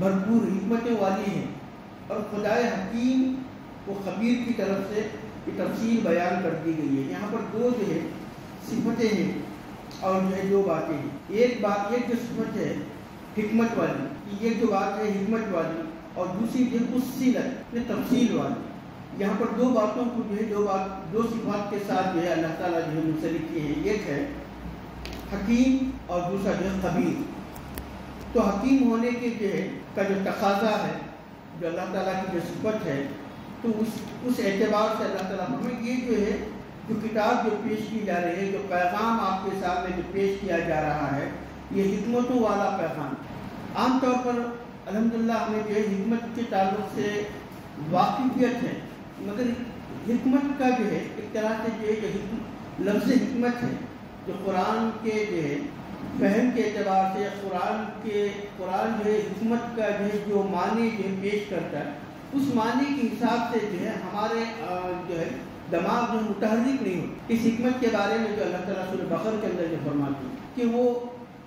भरपूर हमतें वाली हैं। और खुदाए हकीम व खबीर की तरफ़ से ये तफसील बयान कर दी गई है। यहाँ पर दो जो है, सिफतें हैं और जो है दो बातें हैं। एक बात, एक जो सिफत है हमत वाली, कि ये जो बात है हमत वाली, और दूसरी जो उसीलत तफसील वाली। यहाँ पर दो बातों को जो है, दो बात, दो सिफात के साथ जो है, अल्लाह ताला जो है मुंसलिक किए हैं। एक है हकीम और दूसरा जो है खबीर तो हकीम होने के जो है का जो तकाजा है, जो अल्लाह ताला की जो सिफत है तो उस उस एतबार से अल्लाह ताला हमें ये जो है, जो किताब जो पेश की जा रही है, जो पैगाम आपके सामने जो पेश किया जा रहा है, ये हमतों वाला पैगाम आमतौर पर अलहमदिल्ला हमें जो है हमत के ताल्लुक से वाकिफियत है, मगर हमत का जो है, एक तरह से जो है, जो लफ्ज़ हमत है जो कुरान के जो है फहम के अतबार से कुरान के कुरान जो है हमत का जो है जो मानी जो है पेश करता है उस मानी के हिसाब से जो है हमारे जो है दिमाग जो मुतहरिक नहीं हो इस हमत के बारे में जो अल्लाह ताला सूरह बकर के अंदर जो फरमाती है कि वो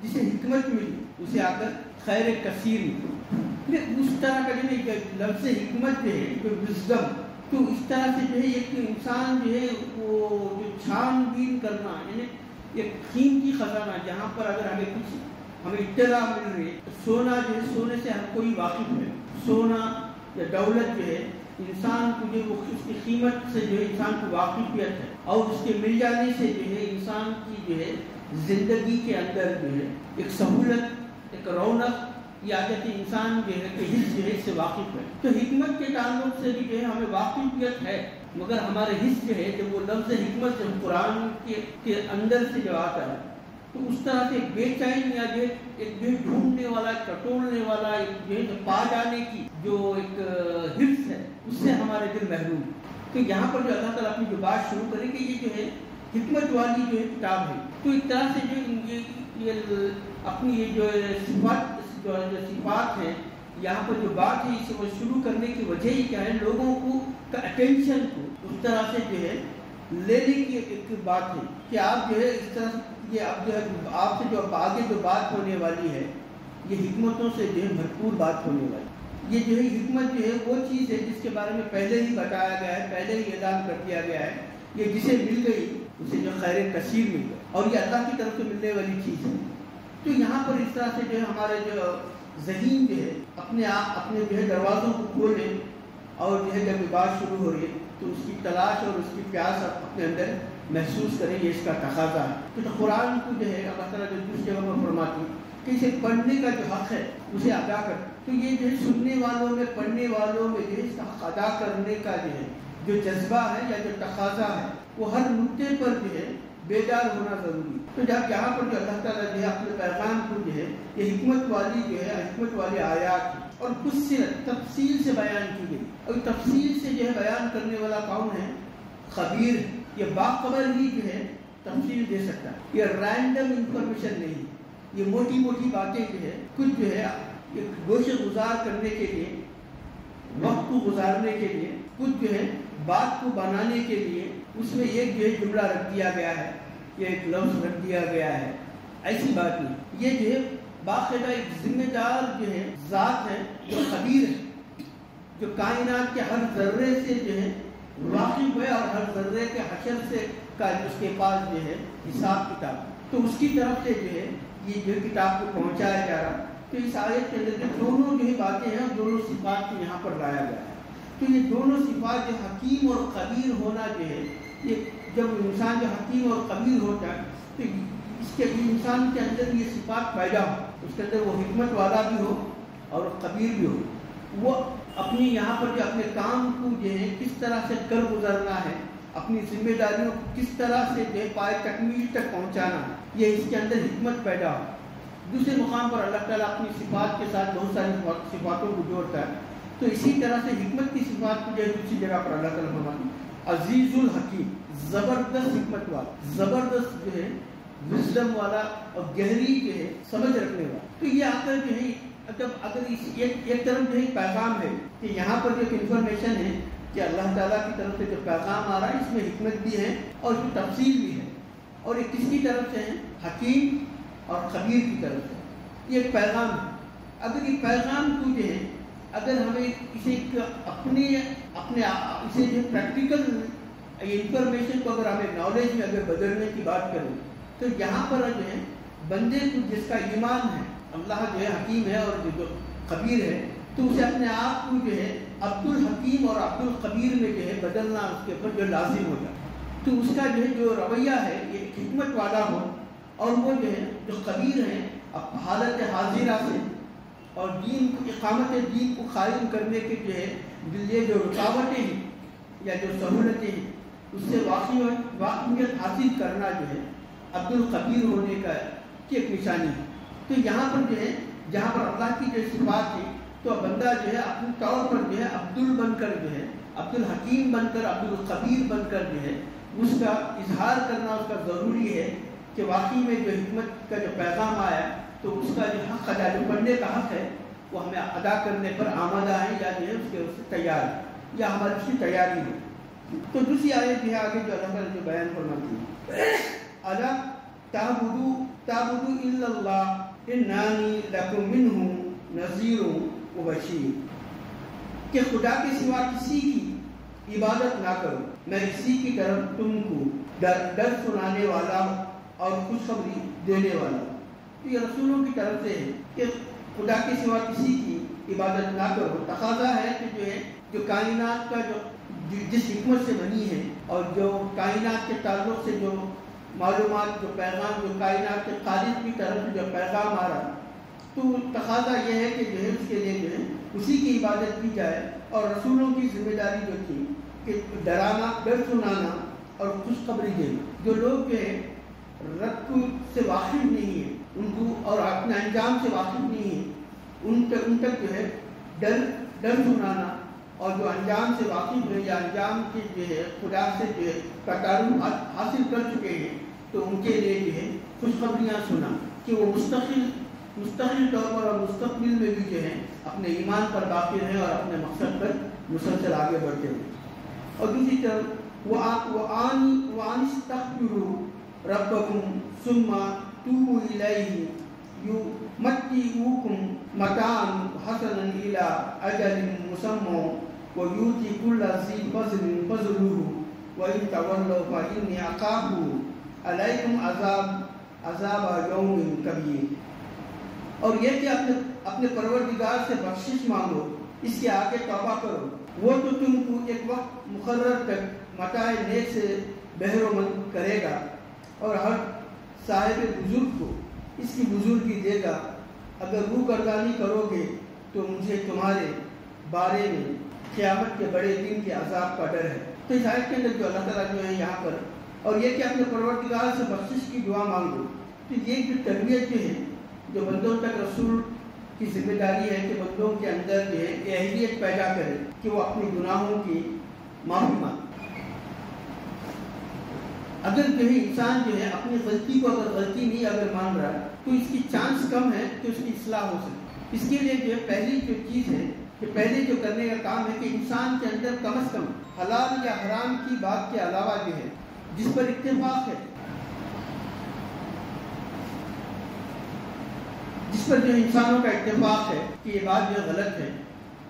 जिसे हमत मिली उसे आकर खैर कसीर मिली उस तरह का जो है लफ्ज़ हमत जो है जो विजडम तो इस तरह से जो है एक इंसान जो है वो जो छानबीन करना यानी एक कीमती खजाना जहाँ पर अगर हमें कुछ, हमें इतला मिल रही है तो सोना जो है, सोने से हर कोई वाकिफ है। सोना या दौलत जो है, इंसान को जो उसकी कीमत से जो है, इंसान को वाकिफियत है। और उसके मिल जाने से जो है, इंसान की जो है, ज़िंदगी के अंदर जो है, एक सहूलत, एक रौनक, या कहते इंसान जो है, कि हिस्स जो है, इससे वाकिफ है। तो हिकमत के ताल्लुक से भी जो है, हमें वाकिफियत है। मगर हमारे हिस्स जो है जो वो लफ्ज़ हिकमत जब कुरान के, के अंदर से जो आता है तो उस तरह से बेचैन या जो एक जो ढूँढने वाला टटोलने वाला एक जो है पा जाने की जो एक हिस्स है उससे हमारे दिल महरूम तो यहाँ पर जो अल्लाह ताला अपनी जो बात शुरू करेंगे ये जो है हिकमत वाली जो है किताब है। तो एक तरह से जो ये, ये अपनी ये जो सिफात जो सिफात है यहाँ पर जो बात है इसे शुरू करने की वजह ही क्या है? लोगों को, का अटेंशन को उस तरह से जो है, लेने की एक बात है कि आप जो है, इस तरह ये अब जो है, आपसे जो आगे जो बात होने वाली है, ये हिकमतों से जो है, भरपूर बात होने वाली ये जो है, हिकमत जो है, वो चीज़ है जिसके बारे में पहले ही बताया गया है, पहले ही ऐलान कर दिया गया है। ये जिसे मिल गई, उसे जो खैर कशीर मिल गई। और ये अल्लाह की तरफ़ से मिलने वाली चीज़ है। तो यहाँ पर इस तरह से जो है, हमारे जो जहीन जो है, अपने आप, अपने जो है दरवाज़ों को खोले और जो है जब बात शुरू हो रही है तो उसकी तलाश और उसकी प्यास आप अपने अंदर महसूस करें, ये इसका तकाजा है। तो कुरान को जो है अल्लाह ताला जो दूसरी जगह पर फरमाती कि इसे पढ़ने का जो हक है, उसे अदा कर। तो ये जो है सुनने वालों में, पढ़ने वालों में जो है इसका हक अदा करने का जो है, जो जज्बा है या जो तकाजा है, वो हर मुद्दे पर जो है बेदार होना ज़रूरी तो जब यहाँ पर जो अल्लाह ताला जो है अपने पैगाम को जो है, ये हिकमत वाली जो है, हिकमत वाली आयात और कुछ से तफसील से बयान की गई। और तफसील से जो है बयान करने वाला कौन है? खबीर ये बाखबर ही जो है तफसील दे सकता है। ये रैंडम इंफॉर्मेशन नहीं ये मोटी मोटी बातें जो है, कुछ जो है गोश गुजार करने के लिए गुजारने के लिए कुछ जो है, बात को बनाने के लिए उसमें एक जो है जुमला रख दिया गया है। या एक लफ्ज रख दिया गया है। ऐसी बात नहीं। ये जो है, बाकायदा एक जिम्मेदार जो है, ज़ात है, जो खबीर है, जो कायनात के हर जर्रे से जो है, वाकिफ है और हर जर्रे के हशर से का उसके पास जो है, हिसाब किताब। तो उसकी तरफ़ से जो है, ये जो किताब को पहुँचाया जा रहा। तो इस आयत के अंदर दोनों जो है बातें हैं, दोनों सिफात को यहाँ पर लाया गया है। तो ये दोनों सिफात जो हकीम और कबीर होना जो है, ये जब इंसान जो हकीम और कबीर होता है तो इसके इंसान के अंदर ये सिफात पैदा हो, उसके अंदर वो हमत वाला भी हो और कबीर भी हो। वो अपनी यहाँ पर जो अपने काम को जो है, किस तरह से कर गुजरना है, अपनी जिम्मेदारियों को किस तरह से है पाए तकमील तक पहुँचाना, ये इसके अंदर हमत पैदा हो। दूसरे मुकाम पर अल्लाह ताला अपनी सिफात के साथ बहुत सारी सिफातों को जोड़ता है। तो इसी तरह से हमत की सिफात जो है दूसरी जगह पर अल्लाह ताला फरमाती अजीजुल हकीम, ज़बरदस्त हमत वाला ज़बरदस्त जो है विजडम वाला और गहरी जो है, समझ रखने वाला। तो ये आकर जो है जब अगर इस एक एक तरफ़ जो है, पैगाम है कि यहाँ पर जो इन्फॉर्मेशन है कि अल्लाह ताला की तरफ़ से जो पैगाम आ रहा है, इसमें हमत भी है और इसमें तफसील भी है। और ये किसकी तरफ़ से है? हकीम और खबीर की तरफ़ से। ये पैगाम है। अगर ये पैगाम को जो है अगर हमें इसे अपने अपने, इसे जो प्रैक्टिकल इंफॉर्मेशन को अगर हमें नॉलेज में अगर बदलने की बात करें तो यहाँ पर जो है, बंदे को जिसका ईमान है, अल्लाह जो है हकीम है और जो खबीर है तो उसे अपने आप को जो है अब्दुल हकीम और अब्दुल कबीर में जो है बदलना उसके ऊपर जो लाजिम हो जाए तो उसका जो है जो रवैया है, ये हिकमत वाला हो और वो जो है, जो कबीर है, अब हालत हाजिरा से और दीन को, इकामत दीन को कायम करने के जो है ये जो रुकावटें हैं, या जो सहूलतें हैं, उससे वाकई वाकफियत हासिल करना जो है, अब्दुल कबीर होने का की एक निशानी है। तो यहाँ पर जो है, जहाँ पर अल्लाह की जो सिफात थी तो बंदा जो है, अपने तौर पर जो है, अब्दुल बनकर जो है, अब्दुल हकीम बनकर, अब्दुल कबीर बनकर जो है, उसका इजहार करना उसका ज़रूरी है कि वाकई में जो हमत का जो पैगाम आया तो उसका जो हक अदा जो पढ़ने का हक है, वो हमें अदा करने पर आमादा है या जो है उसके उससे तैयार। है या हमारी उसकी तैयारी है। तो दूसरी आयत है आगे जो अल्लाह जो बयान फरमाती है। अला ताबुदू ताबुदू इल्लल्लाह, इन्नानी लकुम मिनहु नज़ीरुन व बशीर। कि खुदा के सिवा किसी की इबादत ना करो। मैं इसी की तरफ़ तुमको डर डर सुनाने वाला और खुशखबरी देने वाला तो ये रसूलों की तरफ़ से है कि खुदा के सिवा किसी की इबादत ना करो। तकाजा है कि जो है, जो कायनात का जो जिस हमत से बनी है और जो कायनात के ताल्लुक से जो मालूम जो पैगाम, जो कायनात के खालिद की तरफ़ से जो पैगाम आ रहा तो तकाजा यह है कि जो है, उसके लिए जो है, उसी की इबादत की जाए और रसूलों की ज़िम्मेदारी जो थी कि डराना, डर सुनाना और खुशखबरी देना। जो लोग जो है, रब से वाकिफ नहीं है उनको और अपने अंजाम से वाकिफ नहीं है। उन तक उन तक जो है, डर डर सुनाना और जो अंजाम से वाकिफ है या अंजाम के जो है, खुदा से जो है तकारुम हासिल कर चुके हैं तो उनके लिए जो है, खुशखबरियाँ सुना कि वो मुस्तकिल मुस्तकिल तौर पर और मुस्तबिल में भी जो है, अपने ईमान पर बाकी रहें और अपने मकसद पर मुसलसल आगे बढ़ते हैं। और दूसरी तरफ़, वो आन, वो आनिस्तु रब्बकुम सुम्मा तूबू इलैहि यु मतान हसनन इला अजलिन मुसम्मा व यूति कुल्ला ज़ी फज़लिन फज़लुहु व इन तवल्लौ फ़इन्नी अखाफु अलैकुम अज़ाब अज़ाब यौमिन कबीर और ये कि अपने अपने परवरदिगार से बख्शिश मांगो इसके आगे तौबा करो वो तो तुमको एक वक्त मुकर्र तक मटाए ने से बहरोमन करेगा और हर साहिब बुज़ुर्ग को। इसकी बुजुर्गी देगा अगर रू गर्दानी करोगे तो मुझे तुम्हारे बारे में क़्यामत के बड़े दिन के अजाब का डर है। तो इस आयत के अंदर जो अल्लाह ताला जो है यहाँ पर, और ये कि अपने परवरदिगार से बख्शिश की दुआ मांगो तो ये जो तरबियत जो है, जो बंदों तक रसूल की ज़िम्मेदारी है कि बंदों के अंदर जो है अहलियत पैदा करे, कि वो अपनी गुनाहों की माफ़ी मांगे। अगर जो है इंसान जो है अपनी गलती को अगर गलती नहीं अगर मान रहा तो इसकी चांस कम है कि उसकी इसलाह हो सके। इसके लिए जो है पहली जो चीज़ है कि पहले जो करने का काम है कि इंसान के अंदर कम अज़ कम हलाल या हराम की बात के अलावा जो है, जिस पर इत्तेफाक है, जिस पर जो इंसानों का इतफाक है कि ये बात जो गलत है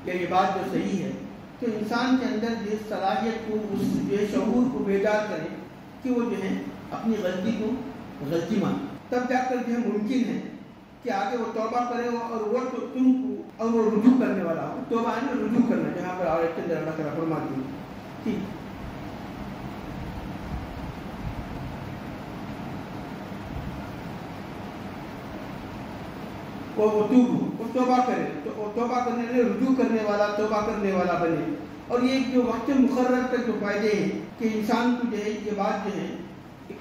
या ये बात जो सही है तो इंसान के अंदर जो सलाहियत को, उस जो शहूर को बेदार करे कि वो जो है अपनी गलती को गलती माने। तब जाकर जो है, मुमकिन है कि आगे वो तौबा करे और वो तो तुमको और वो रुजू करने वाला हो। तोबा है ना, रुजू करना, जहाँ पर और के अंदर अल्लाह तला फरमाती है। ठीक। वो तूबू, वो तोबा करे तो तोबा करने रुजू करने वाला, तोबा करने वाला बने। और ये जो वक्त मुकर्र तक जो फ़ायदे हैं कि इंसान को जो है ये बात जो है,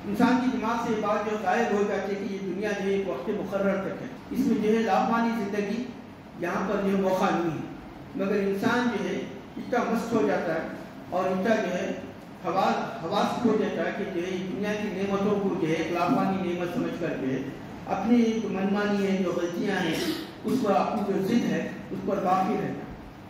इंसान की दिमाग से ये बात जो गायब हो जाती है कि ये दुनिया जो है एक वक्त मुकर तक है। इसमें जो है लाफानी ज़िंदगी यहाँ पर जो है मौका नहीं है। मगर इंसान जो है इतना मस्त हो जाता है और इतना जो है हवास हवास हो जाता है कि जो है दुनिया की नेमतों को जो है लाफानी नेमत समझ कर जो है अपनी जो मनमानी है, जो गलतियाँ हैं, उस पर अपनी जो जिद है, उस पर बाकी रहना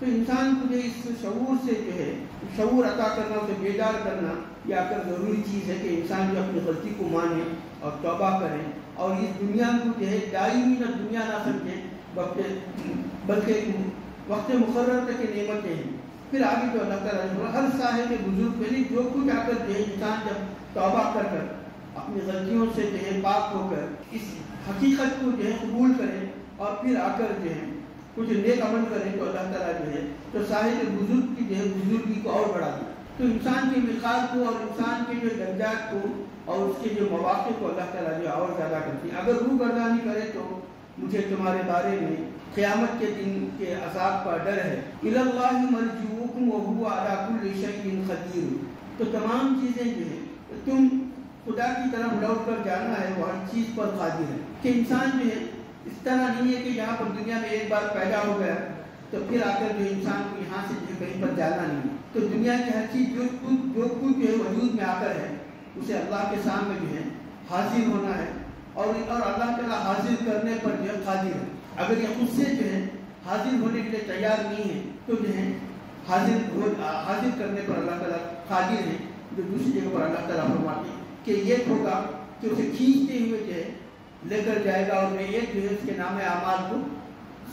तो इंसान को जो इस शूर से जो है शूर अता करना, उसे बेदार करना यह आकर ज़रूरी चीज़ है कि इंसान जो अपनी गलती को माने और तोबा करे। और इस दुनिया को जो है दायमी ना दुनिया ना समझे वक्त बल्कि वक्त मुकर तक की नेमतें हैं। फिर आगे जो अल्लाह ताला हर साहिब बुज़ुर्ग पहले जो कुछ आकर जो है, इंसान जब तौबा कर कर अपनी गलतियों से जो है, पाक होकर इस हकीकत को जो है, कबूल करें और फिर आकर जो है कुछ नेक अमल करें तो अल्लाह ताला जो है तो साहिब बुज़ुर्ग की जो है, बुजुर्गी को और बढ़ा दी तो इंसान के मिसाल को और इंसान के जो दर्जात को और उसके जो मौाक़े को अल्लाह ताला जो और ज़्यादा करती है अगर रूह गर्दानी करे तो मुझे तुम्हारे बारे में क़यामत के दिन के असाब का डर है। खदीर तो तमाम चीज़ें जो है, तुम खुदा की तरफ़ लौट कर जाना है, वो हर चीज़ पर कादिर है। कि इंसान जो है इस तरह नहीं है कि यहाँ पर दुनिया में एक बार पैदा हो गया तो फिर आकर जो इंसान को यहाँ से कहीं पर जाना नहीं है। तो दुनिया की हर चीज़ जो कुछ जो कुछ जो है वजूद में आकर है, उसे अल्लाह के सामने जो है, हाजिर होना है। और और अल्लाह तला हाजिर करने पर जो है कादिर है। अगर ये खुद से जो है, हाजिर होने के लिए तैयार नहीं है तो जो है, हाजिर हाजिर करने पर अल्लाह ताला कादिर है, जो दूसरी जगह पर अल्लाह ताला फरमाते कि ये होगा कि उसे खींचते हुए जो है लेकर जाएगा और मैं एक जो है उसके नाम आमाल को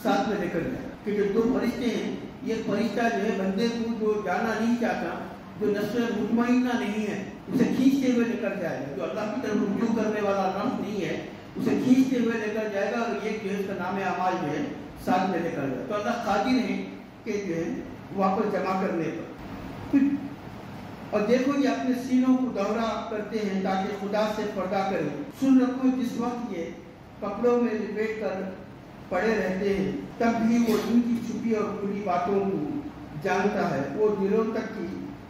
साथ में लेकर जाएगा। कि जो दो फरिश्ते हैं ये फरिश्ता जो है बंदे को जो जाना नहीं चाहता, जो नस्ल मुतमिना नहीं है, उसे खींचते हुए लेकर जाएगा। जो अल्लाह की तरफ़ रुजू करने वाला नफ्स नहीं है, उसे खींचते हुए लेकर जाएगा और ये जो है नाम अमाल जो है साथ में लेकर जाएगा। तो अल्लाह कादिर है कि जो है वापस जमा करने पर। और देखो ये अपने सीनों को दौरा करते हैं ताकि खुदा से पर्दा करें। सुन रखो, जिस वक्त ये कपड़ों में लिपेट कर पड़े रहते हैं, तब भी वो इनकी छुपी और खुली बातों को जानता है। वो दिलों तक की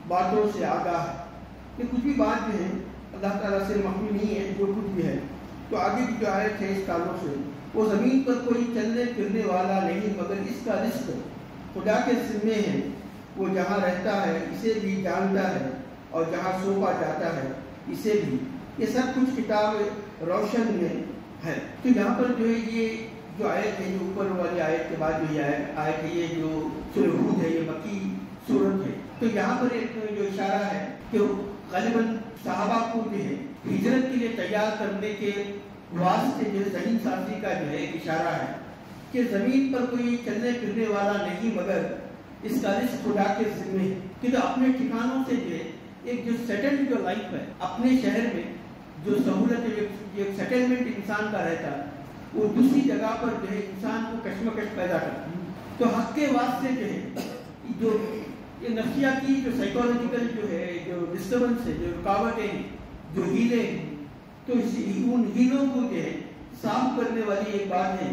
बातों से आगाह है। ये कुछ भी बात जो है, अल्लाह ताला से मखनी नहीं है जो कुछ भी है। तो आगे की जो आयत है इस कालों से, वो ज़मीन पर कोई चलने फिरने वाला नहीं, मगर इसका रिस्क खुदा के जिम्मे है। वो जहाँ रहता है, इसे भी जानता है और जहाँ सौंपा जाता है, इसे भी। ये सब कुछ किताब रोशन में है। तो यहाँ पर जो है ये जो आयत है, जो ऊपर वाली आयत के बाद जो ये आयत है, ये जो सुरहूद है, ये मकी सूरत है। तो यहाँ पर एक जो इशारा है कि गलबन साहबा को जो है। हिजरत के लिए तैयार करने के वास्ते जो ज़मीन साजी का जो है इशारा है कि ज़मीन पर कोई चलने फिरने वाला नहीं, मगर इसका रिस्क खुदा के जिम्मे कि तो अपने ठिकानों से जो एक जो सेटल्ड जो लाइफ है, अपने शहर में जो सहूलत जो सेटलमेंट इंसान का रहता है, वो दूसरी जगह पर जो है इंसान को कश्मकश पैदा करता है। तो हक के वास्ते जो है, जो ये नफ्सियाती जो साइकोलॉजिकल जो है, जो डिस्टर्बेंस है, जो रुकावटें हैं, जो हीले हैं तो उन हीलों को जो है, साफ़ करने वाली एक बात है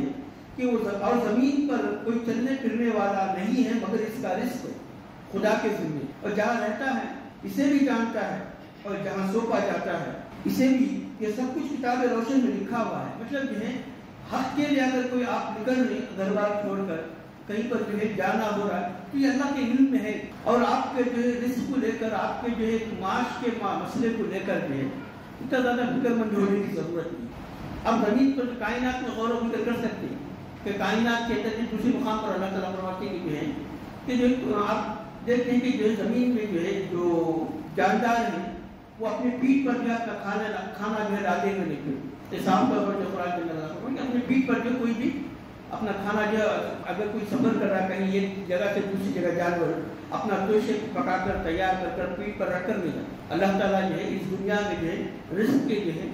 कि और ज़मीन पर कोई चलने फिरने वाला नहीं है, मगर इसका रिस्क खुदा के जिम्मे। और जहाँ रहता है, इसे भी जानता है, और जहाँ सौंपा जाता है, इसे भी, ये सब कुछ किताब रोशन में लिखा हुआ है। मतलब जो है हक के लिए अगर कोई आप निकल रहे घर बार छोड़कर, कहीं पर जो है जाना हो रहा है तो ये अल्लाह के इल्म में है। और आपके जो है रिस्क को लेकर, आपके जो है माश के मसले को लेकर जो है। इतना ज़्यादा फिक्रमंद होने की ज़रूरत नहीं अब ज़मीन पर तो कायनात में गौर कर सकते हैं। कि कायनात के अंदर दूसरे मुकाम पर अल्लाह तला फरमाते कि जो है, कि जो आप देखते हैं कि जो ज़मीन में जो है, जो जानदार है, वो अपने पीठ पर जो है खाना खाना जो है डालते हुए निकले। साफ़ तौर पर जो खुराक अपने पीठ पर जो कोई भी अपना खाना जो अगर कोई सफ़र कर रहा है कहीं एक जगह से दूसरी जगह जानवर, अपना तोशे पका कर तैयार कर कर पीठ पर रख कर नहीं अल्लाह ताला जो है इस दुनिया में जो है, रिस्क के जो है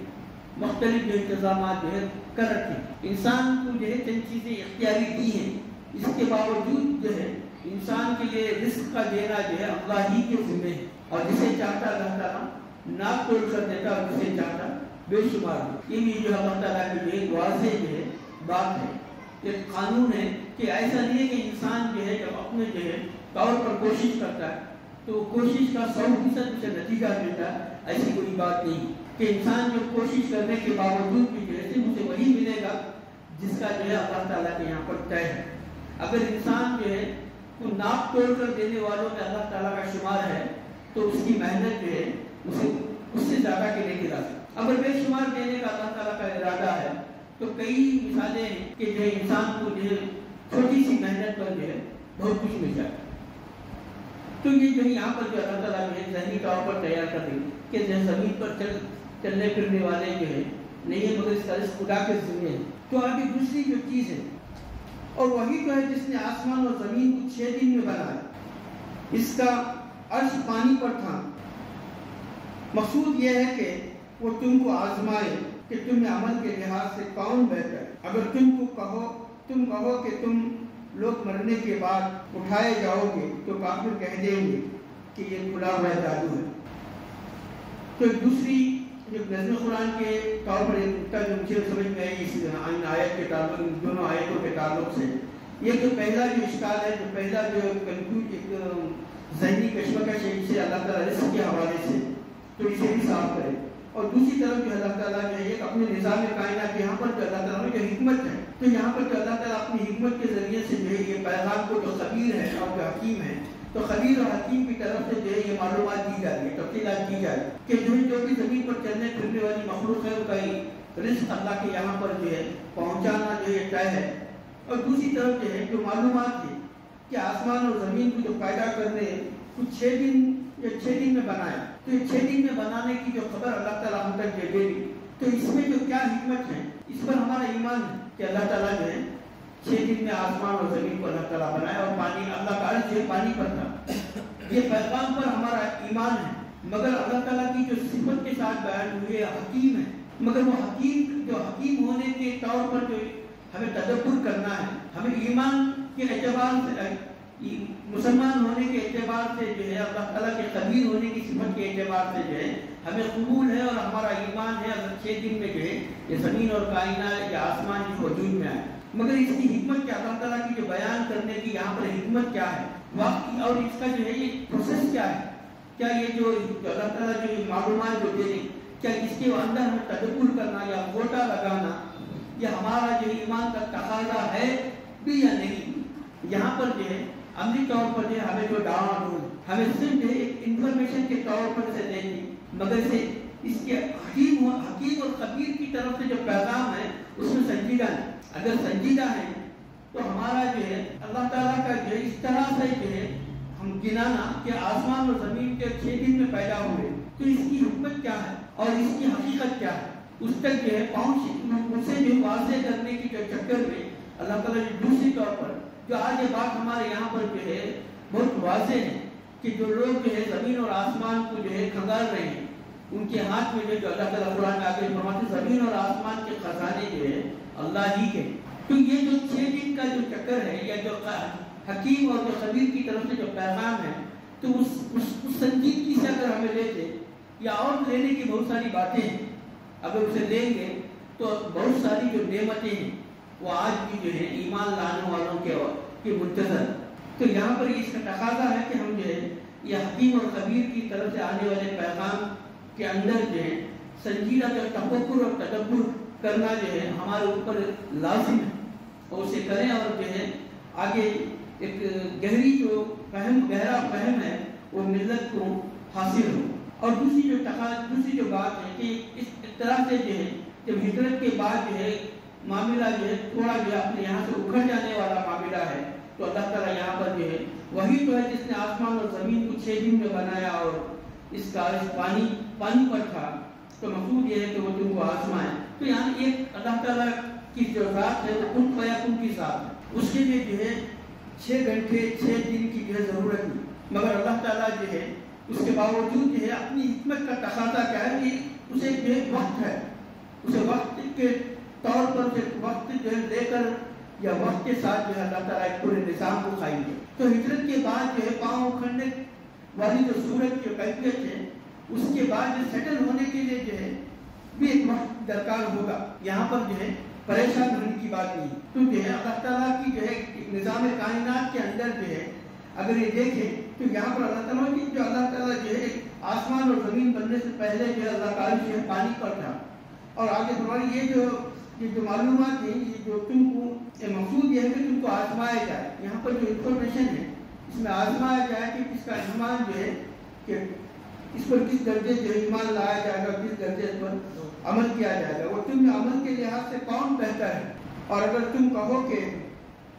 मुख्तलिफ़ जो इंतज़ाम जो है कर रखे इंसान को जो है चंद चीज़ें इख्तियारी दी हैं। इसके बावजूद जो है, इंसान के लिए रिस्क का देना जो है अल्लाह ही के जिम्मे है। और जिसे चाहता अल्लाह ताला नाक तोड़ कर देता और जिसे चाहता बेशुमार ये भी जो अल्लाह ताला की है वाजे जो है, बात है एक कानून है कि ऐसा नहीं है कि इंसान जो है जब अपने जो है तौर पर कोशिश करता है तो कोशिश का सौ फ़ीसद नतीजा मिलता है। ऐसी कोई बात नहीं। कि इंसान जो कोशिश करने के बावजूद भी जो है उसे वही मिलेगा, जिसका जो है अल्लाह ताला के यहाँ पर तय है। अगर इंसान जो है तो नाप तोड़ कर देने वालों में अल्लाह ताला का शुमार है तो उसकी मेहनत जो है उसे, उससे ज़्यादा के लेके जा सकते अगर बेशुमार देने का अल्लाह ताला का इरादा है तो कई मिसालें हैं कि जो इंसान को जो है छोटी सी मेहनत पर जो है बहुत कुछ मिल जाता है। तो ये जो यहाँ पर जो अल्लाह तला जो है जहनी तौर पर तैयार कर देंगे कि जो ज़मीन पर चल चलने फिरने वाले जो है नहीं है, मगर इसका इस खुदा के जिम्मे है। तो आगे दूसरी जो चीज़ है, और वही तो है जिसने आसमान और ज़मीन को छह दिन में बनाया। इसका अर्श पानी पर था। मकसूद यह है कि वो तुमको आजमाए कि तुम्हें अमल के लिहाज से कौन बेहतर। अगर तुमको कहो, तुम कहो कि तुम लोग मरने के बाद उठाए जाओगे तो काफिर कह देंगे कि ये खुला हुआ जादू है। तो दूसरी जो नज़र कुरान के तौर पर एक नुकता जो मुझे समझ में आई इस इन आयत के ताल्लुक, इन दोनों आयतों के ताल्लुक से, ये जो पहला जो इश्काल है, जो पहला जो कंफ्यूज एक जहनी कश्मकश है, इसे अल्लाह ताला रिस्क के हवाले से तो इसे भी साफ़ करे। और दूसरी तरफ़ जो अल्लाह ताला जो है, एक अपने निज़ाम कायनात, यहाँ पर जो अल्लाह ताला जो हिकमत है तो यहाँ पर जो अल्लाह ताला अपनी हिकमत के ज़रिए से जो है, ये पैगाम को जो खबीर है और जो हकीम है तो खबीर और हकीम की तरफ़ से जो है ये मालूम दी जा रही है, तफसीलात की जा रही है कि जो जो भी ज़मीन पर चलने फिरने वाली मखलूक है उसका रिस्क अल्लाह के यहाँ पर जो है पहुँचाना जो है तय है। और दूसरी तरफ़ जो है, जो मालूम है कि आसमान और ज़मीन को जो पैदा करने कुछ छः दिन या छः दिन में बनाया तो ये छः दिन में बनाने की जो खबर अल्लाह ताला हम तक दे देगी तो इसमें जो क्या हिकमत है, इस पर हमारा ईमान है कि अल्लाह ताला जो है छः दिन में आसमान और ज़मीन को अल्लाह ताला बनाया और पानी अल्लाह का अर्ज़ पानी था। ये पैगाम पर हमारा ईमान है, मगर अल्लाह ताला की जो सिफत के साथ बयान हुई है हकीम है, मगर वो हकीम, जो हकीम होने के तौर पर जो हमें तदब्बर करना है, हमें ईमान के एतबार से मुसलमान होने के एतबार से जो है, अल्लाह ताला के कबीर होने की सिफत के एतबार से जो है, हमें कबूल है और हमारा ईमान है। अगर छः दिन में जो है, ये ज़मीन और कायनात या आसमान इस वजूद में आए। मगर इसकी हिकमत क्या? अल्लाह ताला की जो बयान करने की यहाँ पर हिकमत क्या है? वाकई और इसका जो है, ये प्रोसेस क्या है? क्या ये जो अल्लाह ताला जो मालूम जो दे क्या इसके अंदर हमें तदब्बर करना या गोटा लगाना, या हमारा जो ईमान का तकाजा है भी या नहीं? यहाँ पर जो है, अमली तौर पर जो हमें जो डाउन हमें सिर्फ़ है इंफॉर्मेशन के तौर पर से देनी मगर से इसके हकीम और हकीम और कबीर की तरफ़ से जो पैगाम है उसमें संजीदा है। अगर संजीदा है तो हमारा जो है, अल्लाह ताला का जो इस तरह से जो है, हम गिनाना कि आसमान और ज़मीन के छह दिन में पैदा हुए तो इसकी हिकमत क्या है और इसकी हकीकत क्या है? उस तक जो है, पहुँच, उसे जो वाजे करने के जो चक्कर में अल्लाह ताला ने दूसरी तौर पर, जो आज ये बात हमारे यहाँ पर जो है, बहुत वाजे है कि जो लोग जो है, ज़मीन और आसमान को जो है, खंगाल रहे हैं। उनके हाथ में जो अल्लाह ताला कुरान में आगे फरमाते ज़मीन और आसमान के खजाने जो है अल्लाह ही के। तो ये जो छह दिन का जो चक्कर है या जो हकीम और जो खबीर की तरफ़ से जो पैगाम है तो उस उस, उस संजीदगी से अगर हमें लेते या और लेने की बहुत सारी बातें हैं अगर उसे लेंगे तो बहुत सारी जो नेमतें हैं वो आज भी जो है ईमान लाने वालों के के मुंतजर। तो यहाँ पर इसका तकाजा है कि हम जो है ये हकीम और कबीर की तरफ़ से आने वाले पैगाम के अंदर जो है संजीदा जो तफक्र और तदब्बर करना जो है हमारे ऊपर लाजिम है। और उसे करें और जो है, आगे एक गहरी जो फहम गहरा फहम है, वो मिलत को हासिल हो। और दूसरी जो तका दूसरी जो बात है कि इस तरह से जो है जब हिजरत के बाद जो है, मामला जो है, थोड़ा जो अपने यहाँ से उखड़ जाने वाला मामला है। तो अल्लाह ताला यहाँ पर जो है, वही तो है जिसने आसमान और ज़मीन को छः दिन में बनाया और इसका, इस पानी पानी पर था तो मकसूद ये है कि वो तुमको आसमाए तो यहाँ एक अल्लाह ताला की जो रात है वो कुन फयाकुन की साथ उसके लिए जो है छः घंटे छः दिन की जो ज़रूरत नहीं। मगर अल्लाह ताला जो है, उसके बावजूद जो है, अपनी हिकमत का तकाजा क्या है कि उसे जो है वक्त है। उसे वक्त के तौर पर जो वक्त जो है लेकर या वक्त के साथ जो है अल्लाह ताला एक पूरे निज़ाम को खाएँगे तो हिजरत के बाद जो है, पाँव उखड़ने वाली जो सूरत की कैफियत है उसके बाद जो सेटल होने के लिए जो है, भी एक वक्त दरकार होगा। यहाँ पर जो है, परेशान होने की बात नहीं तो जो है, अल्लाह ताला की जो है निज़ाम कायनात के अंदर जो है, अगर ये देखें तो यहाँ पर अल्लाह ताला की, जो अल्लाह ताला जो है आसमान और ज़मीन बनने से पहले जो है, अल्लाह ताला जो है, पानी पर था। और आगे हमारी ये जो ये जो मालूम है, ये जो तुमको मकसूद ये है कि तुमको आजमाया जाए। यहाँ पर जो इंफॉर्मेशन है, इसमें आजमाया जाए कि इसका ईमान जो है, कि इस पर किस दर्जे जो ईमान लाया जाएगा, किस दर्जे पर अमल किया जाएगा? वो तुम अमल के लिहाज से कौन बेहतर है? और अगर तुम कहो कि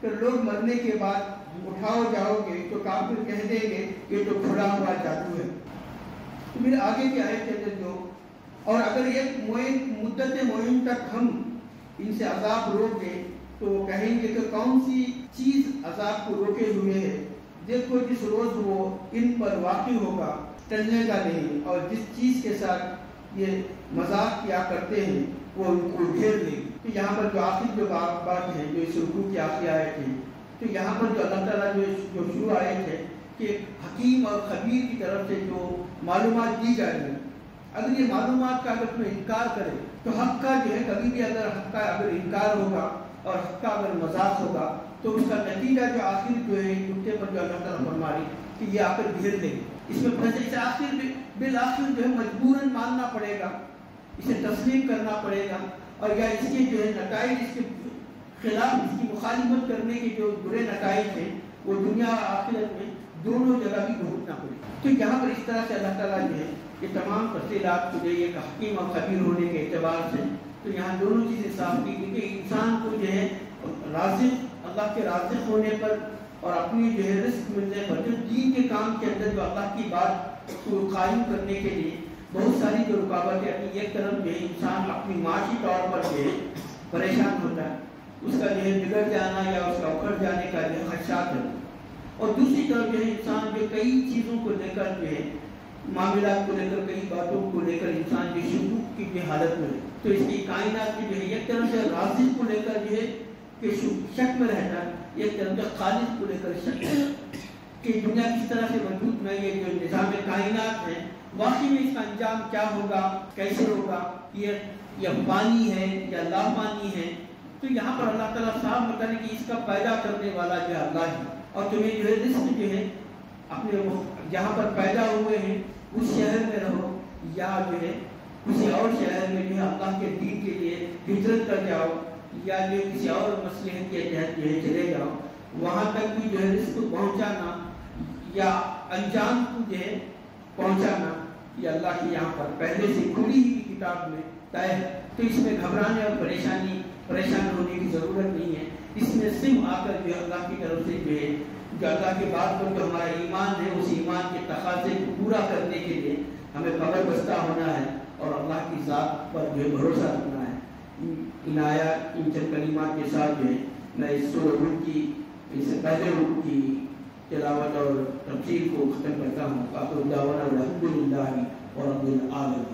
तो लोग मरने के बाद उठाओ जाओगे तो काफिर कह देंगे, ये तो खुला हुआ जादू है। तो फिर आगे की आयत के जो और अगर एक मुद्दत मुहिम तक हम इनसे अजाब रोक दे तो वो कहेंगे कि कौन सी चीज़ अजाब को रोके हुए है? देखो, जिस रोज वो इन पर वाकई होगा टलने का नहीं और जिस चीज़ के साथ ये मज़ाक किया करते हैं, वो उनको घेर लेगी तो यहाँ पर जो आखिर जो बात बात है, जो इस रुकू की आखिरी आयत है तो यहाँ पर जो अल्लाह ताला जो जो शुरू आयत है कि हकीम और खबीर की तरफ़ से जो मालूम दी जाएगी अगर ये मालूम का अगर कोई इनकार करे तो हक का जो है, कभी भी अगर हक का अगर इनकार होगा और हक का अगर मज़ाक होगा तो उसका नतीजा जो आखिर जो है नुकते पर जो अल्लाह ताला फरमा कि ये आकर घेर लेंगे इसमें फंसे इसे आखिर बिल आखिर जो है, मजबूरन मानना पड़ेगा, इसे तस्लीम करना पड़ेगा, और या इसके जो है नतज इसके खिलाफ इसकी मुखालमत करने के जो बुरे नतज हैं, वो दुनिया और आखिरत में दोनों जगह भी भुगतना पड़ेगा तो यहाँ पर इस तरह से अल्लाह ताला जो है, ये तमाम तफसीलात को जो एक हकीम और खबीर होने के अतबार से तो यहाँ दोनों चीज़ें साफ़ की क्योंकि इंसान को जो है, राजिक अल्लाह के राजिक होने पर और अपनी जो है रिस्क मिलने पर, जो दीन के काम के अंदर जो अल्लाह की बात को कायम करने के लिए बहुत सारी जो रुकावटें अपनी एक तरफ़ जो इंसान अपनी माशी तौर पर जो परेशान होता है। उसका जो है बिगड़ जाना या उसका उखड़ जाने का जो खदशात है। और दूसरी तरफ़ जो है इंसान जो कई चीज़ों को लेकर जो है मामला को लेकर, कई बातों को लेकर इंसान जो शुरू की जो हालत में तो इसकी कायनात की जो है एक तरफ़ से राजिक को लेकर जो है कि शक में एक तरफ़ से खालिद को लेकर शक कि दुनिया किस तरह से मज़बूत में ये जो निज़ाम कायनात है। वाकई में इसका अंजाम क्या होगा, कैसे होगा? ये, या पानी है या लापानी है? तो यहाँ पर अल्लाह ताला साफ़ बता रहे कि इसका पैदा करने वाला जो अल्लाह है, और तुम्हें जो है रिस्क जो है, अपने जहाँ पर पैदा हुए हैं, उस शहर में रहो, या जो है, किसी और शहर में जो है अल्लाह के दीन के लिए हिजरत कर जाओ। या जो किसी और मसले के तहत जो है चले जाओ, वहाँ तक भी जो है रिस्क पहुँचाना या अंजाम को जो है पहुँचाना, ये अल्लाह की यहाँ पर पहले से खुली हुई किताब में तय है। तो इसमें घबराने और परेशानी, परेशान होने की ज़रूरत नहीं है। इसमें सिर्फ़ आकर जो अल्लाह की तरफ़ से जो है, जो अल्लाह के बाद पर जो हमारा ईमान है, उस ईमान के तकाजे को पूरा करने के लिए हमें कबर बस्ता होना है और अल्लाह की ज़ात पर जो है भरोसा रखना इन चंद कलीमात के साथ में। मैं इस की इससे पहले की और तफसील को ख़त्म करता हूँ। काकुल्लावन अलहमदिल्ला और अब्दुल आलमी।